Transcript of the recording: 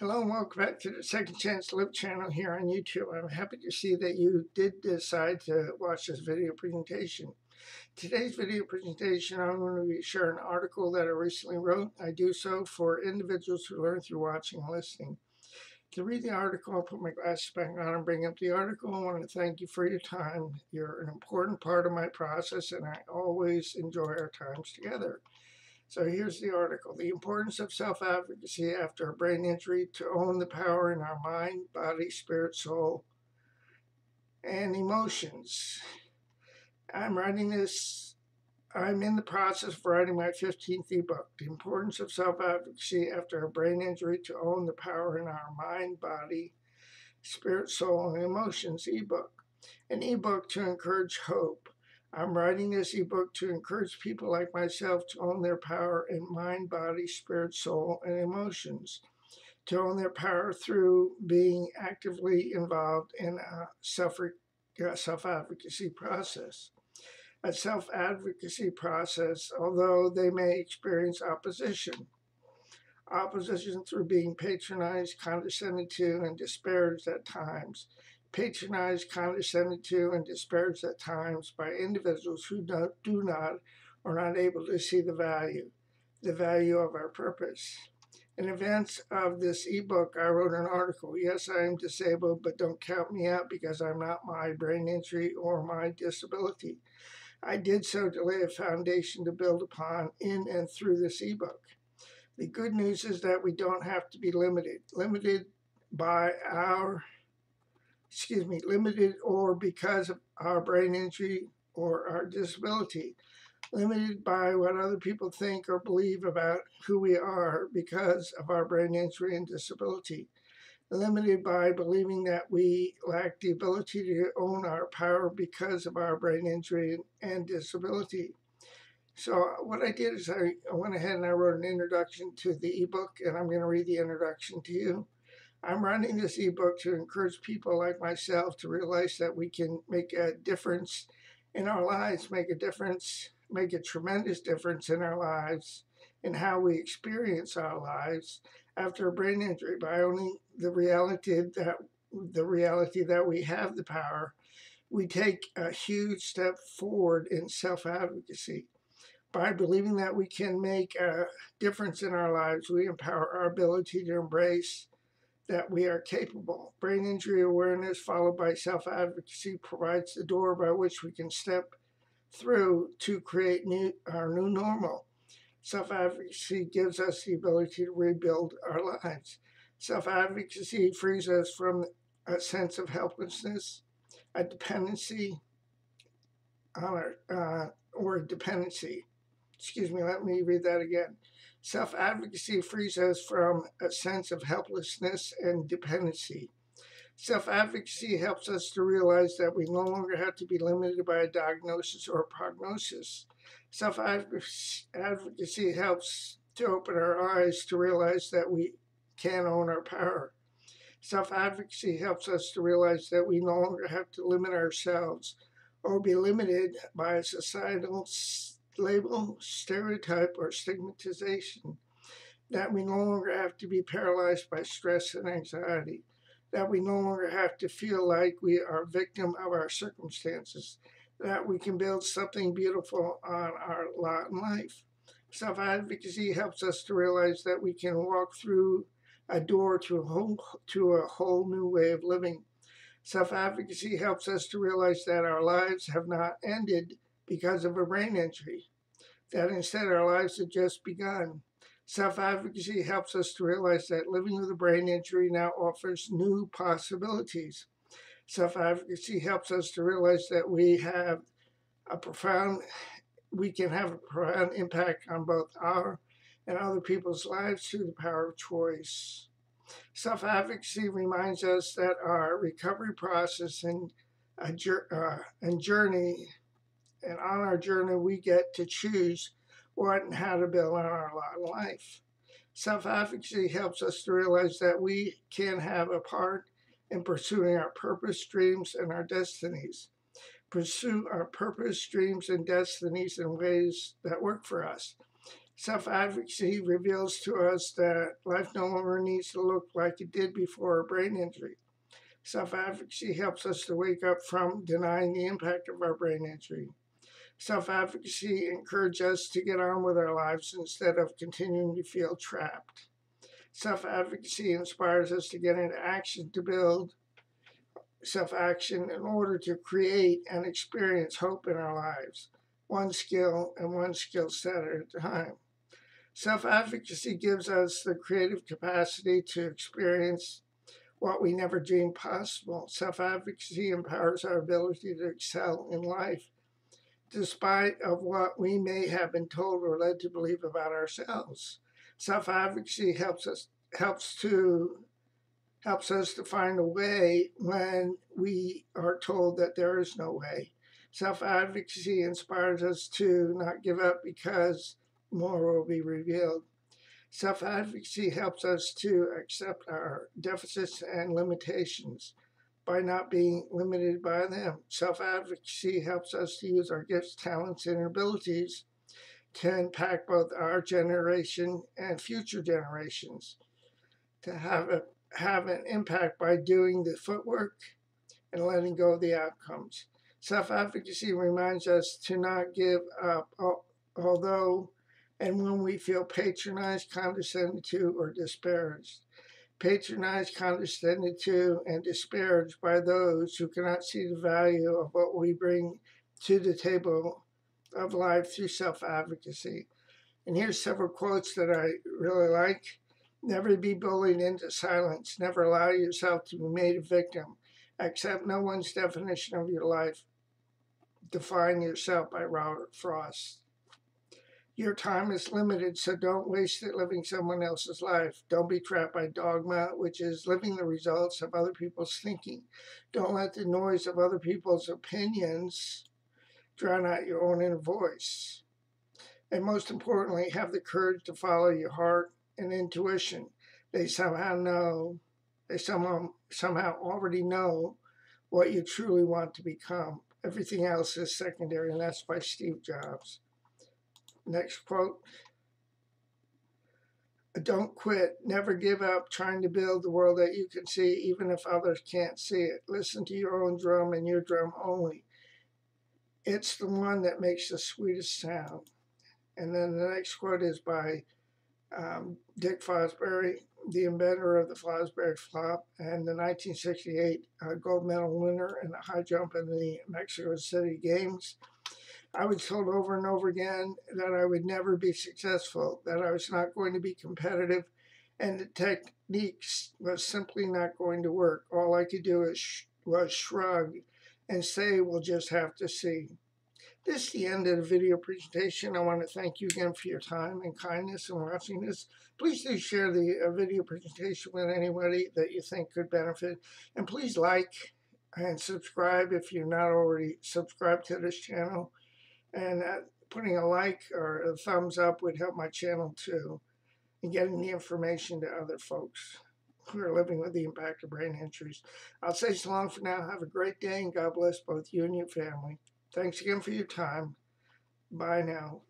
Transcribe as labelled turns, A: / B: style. A: Hello and welcome back to the Second Chance Live channel here on YouTube. I'm happy to see that you did decide to watch this video presentation. Today's video presentation, I'm going to be sharing an article that I recently wrote. I do so for individuals who learn through watching and listening. To read the article, I'll put my glasses back on and bring up the article. I want to thank you for your time. You're an important part of my process and I always enjoy our times together. So here's the article The Importance of Self Advocacy After a Brain Injury to Own the Power in Our Mind, Body, Spirit, Soul, and Emotions. I'm writing this, I'm in the process of writing my 15th ebook The Importance of Self Advocacy After a Brain Injury to Own the Power in Our Mind, Body, Spirit, Soul, and Emotions ebook. An ebook to encourage hope I'm writing this ebook to encourage people like myself to own their power in mind, body, spirit, soul, and emotions, to own their power through being actively involved in a self uh, advocacy process. A self advocacy process, although they may experience opposition. Opposition through being patronized, condescended to, and disparaged at times patronized, condescended to, and disparaged at times by individuals who do, do not or not able to see the value, the value of our purpose. In advance of this ebook, I wrote an article. Yes, I am disabled, but don't count me out because I'm not my brain injury or my disability. I did so to lay a foundation to build upon in and through this ebook. The good news is that we don't have to be limited, limited by our excuse me, limited or because of our brain injury or our disability, limited by what other people think or believe about who we are because of our brain injury and disability, limited by believing that we lack the ability to own our power because of our brain injury and disability. So what I did is I went ahead and I wrote an introduction to the ebook, and I'm going to read the introduction to you. I'm running this ebook to encourage people like myself to realize that we can make a difference in our lives, make a difference, make a tremendous difference in our lives and how we experience our lives after a brain injury by owning the reality that the reality that we have the power, we take a huge step forward in self-advocacy. By believing that we can make a difference in our lives, we empower our ability to embrace that we are capable. Brain injury awareness, followed by self advocacy, provides the door by which we can step through to create new, our new normal. Self advocacy gives us the ability to rebuild our lives. Self advocacy frees us from a sense of helplessness, a dependency on our, uh, or dependency. Excuse me, let me read that again. Self advocacy frees us from a sense of helplessness and dependency. Self advocacy helps us to realize that we no longer have to be limited by a diagnosis or a prognosis. Self advocacy helps to open our eyes to realize that we can own our power. Self advocacy helps us to realize that we no longer have to limit ourselves or be limited by a societal label, stereotype, or stigmatization, that we no longer have to be paralyzed by stress and anxiety, that we no longer have to feel like we are a victim of our circumstances, that we can build something beautiful on our lot in life. Self advocacy helps us to realize that we can walk through a door to a whole, to a whole new way of living. Self advocacy helps us to realize that our lives have not ended because of a brain injury, that instead our lives had just begun. Self advocacy helps us to realize that living with a brain injury now offers new possibilities. Self advocacy helps us to realize that we have a profound, we can have a profound impact on both our and other people's lives through the power of choice. Self advocacy reminds us that our recovery process and, uh, and journey and on our journey, we get to choose what and how to build on our life. Self advocacy helps us to realize that we can have a part in pursuing our purpose, dreams, and our destinies. Pursue our purpose, dreams, and destinies in ways that work for us. Self advocacy reveals to us that life no longer needs to look like it did before a brain injury. Self advocacy helps us to wake up from denying the impact of our brain injury. Self advocacy encourages us to get on with our lives instead of continuing to feel trapped. Self advocacy inspires us to get into action to build self action in order to create and experience hope in our lives, one skill and one skill set at a time. Self advocacy gives us the creative capacity to experience what we never dreamed possible. Self advocacy empowers our ability to excel in life despite of what we may have been told or led to believe about ourselves. Self-advocacy helps us helps to helps us to find a way when we are told that there is no way. Self-advocacy inspires us to not give up because more will be revealed. Self-advocacy helps us to accept our deficits and limitations by not being limited by them. Self advocacy helps us to use our gifts, talents, and abilities to impact both our generation and future generations, to have, a, have an impact by doing the footwork and letting go of the outcomes. Self advocacy reminds us to not give up, although and when we feel patronized, condescended to, or disparaged patronized, condescended to, and disparaged by those who cannot see the value of what we bring to the table of life through self advocacy. And here's several quotes that I really like Never be bullied into silence, never allow yourself to be made a victim. Accept no one's definition of your life. Define yourself by Robert Frost. Your time is limited, so don't waste it living someone else's life. Don't be trapped by dogma, which is living the results of other people's thinking. Don't let the noise of other people's opinions drown out your own inner voice. And most importantly, have the courage to follow your heart and intuition. They somehow know, they somehow, somehow already know what you truly want to become. Everything else is secondary, and that's by Steve Jobs. Next quote Don't quit, never give up trying to build the world that you can see, even if others can't see it. Listen to your own drum and your drum only. It's the one that makes the sweetest sound. And then the next quote is by um, Dick Fosbury, the inventor of the Fosbury flop and the 1968 uh, gold medal winner in the high jump in the Mexico City Games. I was told over and over again that I would never be successful, that I was not going to be competitive, and the techniques was simply not going to work. All I could do sh- was shrug and say, we'll just have to see. This is the end of the video presentation. I want to thank you again for your time and kindness and watching this. Please do share the uh, video presentation with anybody that you think could benefit. And please like and subscribe if you're not already subscribed to this channel. And that, putting a like or a thumbs up would help my channel too and getting the information to other folks who are living with the impact of brain injuries. I'll say so long for now. Have a great day and God bless both you and your family. Thanks again for your time. Bye now.